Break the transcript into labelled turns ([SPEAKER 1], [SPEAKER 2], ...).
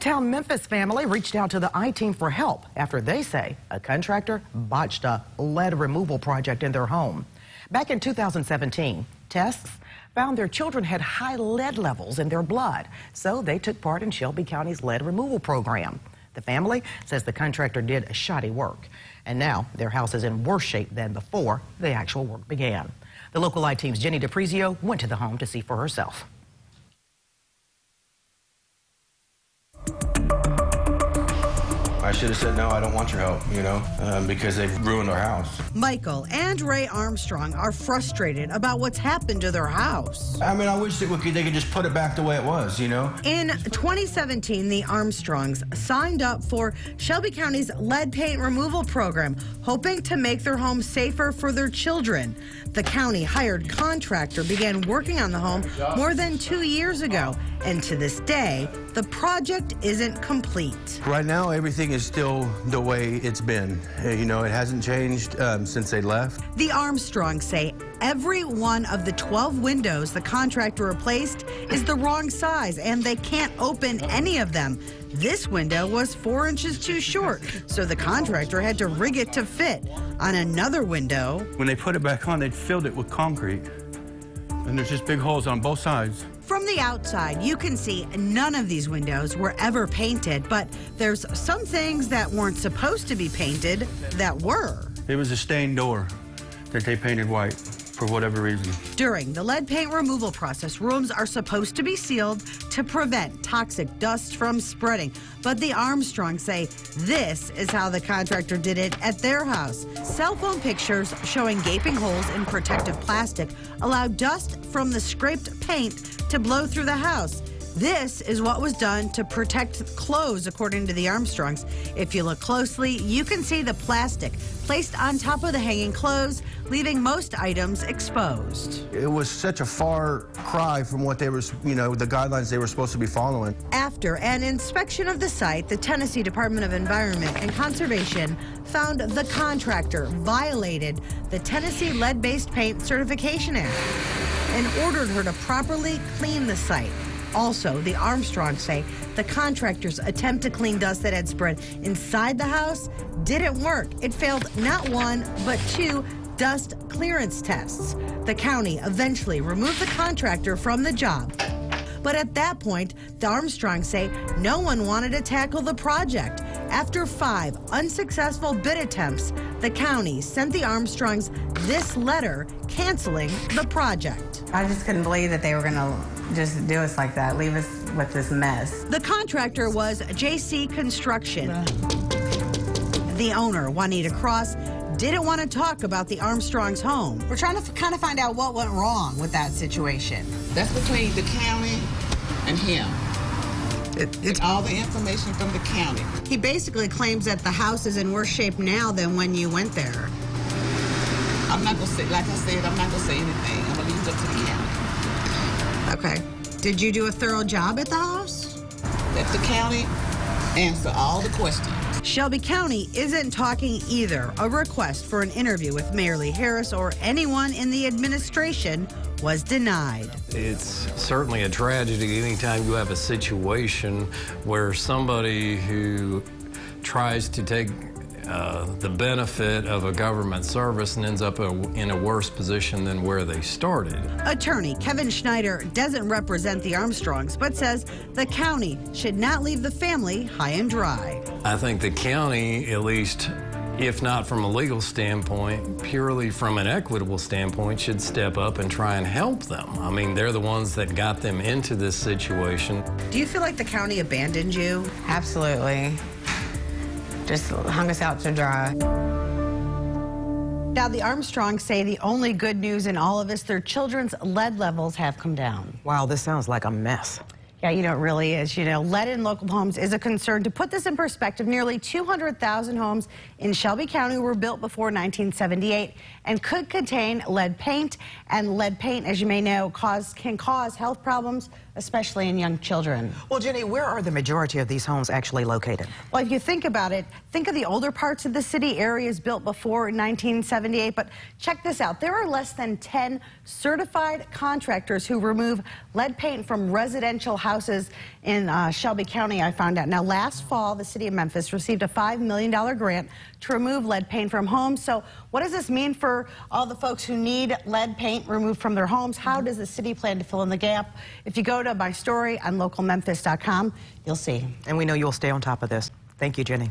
[SPEAKER 1] Midtown Memphis family reached out to the I-Team for help after they say a contractor botched a lead removal project in their home. Back in 2017, tests found their children had high lead levels in their blood, so they took part in Shelby County's lead removal program. The family says the contractor did shoddy work, and now their house is in worse shape than before the actual work began. The local I-Team's Jenny DiPrizio went to the home to see for herself.
[SPEAKER 2] I should have said, no, I don't want your help, you know, um, because they've ruined our house.
[SPEAKER 3] Michael and Ray Armstrong are frustrated about what's happened to their house.
[SPEAKER 2] I mean, I wish we could, they could just put it back the way it was, you know?
[SPEAKER 3] In 2017, the Armstrongs signed up for Shelby County's lead paint removal program, hoping to make their home safer for their children. The county hired contractor began working on the home more than two years ago, and to this day, the project isn't complete.
[SPEAKER 2] Right now, everything is still the way it's been. Uh, You know, it hasn't changed um, since they left.
[SPEAKER 3] The Armstrongs say every one of the 12 windows the contractor replaced is the wrong size and they can't open any of them. This window was four inches too short, so the contractor had to rig it to fit. On another window,
[SPEAKER 4] When they put it back on, they filled it with concrete. And there's just big holes on both sides.
[SPEAKER 3] From the outside, you can see none of these windows were ever painted, but there's some things that weren't supposed to be painted that were.
[SPEAKER 4] It was a stained door that they painted white for whatever reason.
[SPEAKER 3] During the lead paint removal process, rooms are supposed to be sealed to prevent toxic dust from spreading. But the Armstrongs say this is how the contractor did it at their house. Cell phone pictures showing gaping holes in protective plastic allow dust from the scraped paint to blow through the house. This is what was done to protect clothes, according to the Armstrongs. If you look closely, you can see the plastic placed on top of the hanging clothes, leaving most items exposed.
[SPEAKER 2] It was such a far cry from what they were, you know, the guidelines they were supposed to be following.
[SPEAKER 3] After an inspection of the site, the Tennessee Department of Environment and Conservation found the contractor violated the Tennessee Lead Based Paint Certification Act and ordered her to properly clean the site. Also, the Armstrongs say the contractor's attempt to clean dust that had spread inside the house didn't work. It failed not one, but two dust clearance tests. The county eventually removed the contractor from the job. But at that point, the Armstrongs say no one wanted to tackle the project. After five unsuccessful bid attempts, the county sent the Armstrongs this letter canceling the project.
[SPEAKER 5] I just couldn't believe that they were going to just do us like that, leave us with this mess.
[SPEAKER 3] The contractor was JC Construction. The owner, Juanita Cross, didn't want to talk about the Armstrongs' home.
[SPEAKER 6] We're trying to kind of find out what went wrong with that situation.
[SPEAKER 7] That's between the county and him. Get all the information from the county.
[SPEAKER 6] He basically claims that the house is in worse shape now than when you went there.
[SPEAKER 7] I'm not gonna say, like I said, I'm not gonna say anything. I'm gonna leave it up to the county.
[SPEAKER 6] Okay. Did you do a thorough job at the house?
[SPEAKER 7] Let the county answer all the questions.
[SPEAKER 3] Shelby County isn't talking either. A request for an interview with Mayor Lee Harris or anyone in the administration was denied.
[SPEAKER 8] It's certainly a tragedy anytime you have a situation where somebody who tries to take uh, the benefit of a government service and ends up a, in a worse position than where they started.
[SPEAKER 3] Attorney Kevin Schneider doesn't represent the Armstrongs, but says the county should not leave the family high and dry.
[SPEAKER 8] I think the county, at least if not from a legal standpoint, purely from an equitable standpoint, should step up and try and help them. I mean, they're the ones that got them into this situation.
[SPEAKER 6] Do you feel like the county abandoned you?
[SPEAKER 5] Absolutely. Just hung us out to dry.
[SPEAKER 3] Now, the Armstrongs say the only good news in all of this, their children's lead levels have come down.
[SPEAKER 1] Wow, this sounds like a mess.
[SPEAKER 3] Yeah, you know, it really is. You know, lead in local homes is a concern. To put this in perspective, nearly 200,000 homes in Shelby County were built before 1978 and could contain lead paint. And lead paint, as you may know, cause, can cause health problems, especially in young children.
[SPEAKER 1] Well, Jenny, where are the majority of these homes actually located?
[SPEAKER 3] Well, if you think about it, think of the older parts of the city, areas built before 1978. But check this out there are less than 10 certified contractors who remove lead paint from residential houses in uh, Shelby County, I found out. Now, last fall, the city of Memphis received a $5 million grant to remove lead paint from homes. So, what does this mean for all the folks who need lead paint removed from their homes? How does the city plan to fill in the gap? If you go to by story on localmemphis.com. You'll see.
[SPEAKER 1] And we know you'll stay on top of this. Thank you, Jenny.